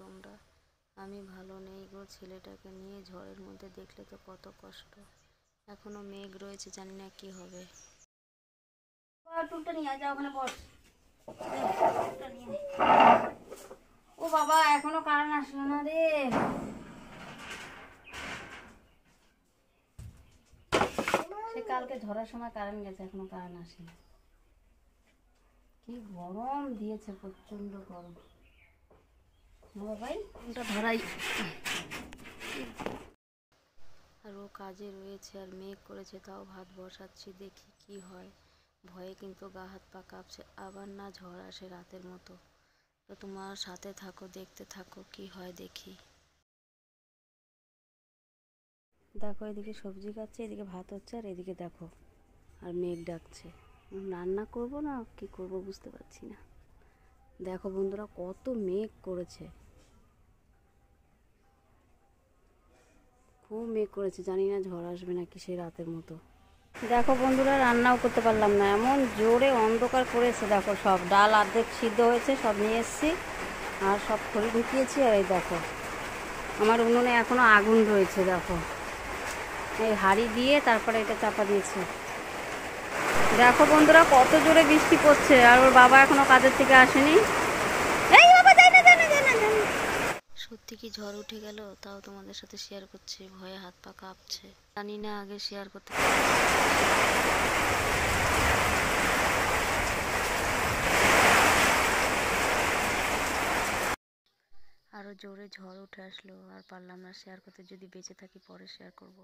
তোমরা? আমি ভালো নেই গো ছেলেটাকে নিয়ে ঝড়ের মধ্যে দেখলে তো কত কষ্ট। এখনও মেঘ রয়েছে জানি না কি হবে। টুকটা নিয়ে আয়, যা ওখানে বস। ও বাবা এখনও কারেন্ট আসলো না রে। সে কালকে ঝড়ার সময় কারেন্ট গেছে এখনও কারেন্ট আসেনি। কি গরম দিয়েছে প্রচণ্ড গরম। ধরাই। আর ও কাজে রয়েছে আর মেঘ করেছে তাও ভাত বসাচ্ছি দেখি কি হয়। ভয়ে কিন্তু গা হাত পা কাঁপছে আবার না ঝড় আসে রাতের মতো। তো তোমার সাথে থাকো দেখতে থাকো কি হয় দেখি। দেখো এদিকে সবজি কাটছে এদিকে ভাত হচ্ছে আর এদিকে দেখো আর মেঘ ডাকছে। রান্না করব না, কি করব বুঝতে পারছি না। দেখো বন্ধুরা, কত মেঘ করেছে। খুব মেঘ করেছে, জানি না ঝড় আসবে নাকি সেই রাতের মতো। দেখো বন্ধুরা, রান্নাও করতে পারলাম না। এমন জোরে অন্ধকার করেছে দেখো সব ডাল অর্ধেক সিদ্ধ হয়েছে, সব নিয়ে এসেছি, আর সব খড়ি ঢুকিয়েছি, আর এই দেখো, আমার উনুনে এখনও আগুন রয়েছে, দেখো। এই হাঁড়ি দিয়ে তারপরে এটা চাপা দিয়েছে। দেখো বন্ধুরা, কত জোরে বৃষ্টি পড়ছে, আর ওর বাবা এখনও কাজের থেকে আসেনি। সত্যি কি ঝড় উঠে গেল? তাও তোমাদের সাথে শেয়ার করছি, ভয়ে হাত পা কাঁপছে। জানি না আগে শেয়ার করতে পারব। আরও জোরে ঝড় উঠে আসলো, আর পারলাম না শেয়ার করতে, যদি বেঁচে থাকি পরে শেয়ার করব।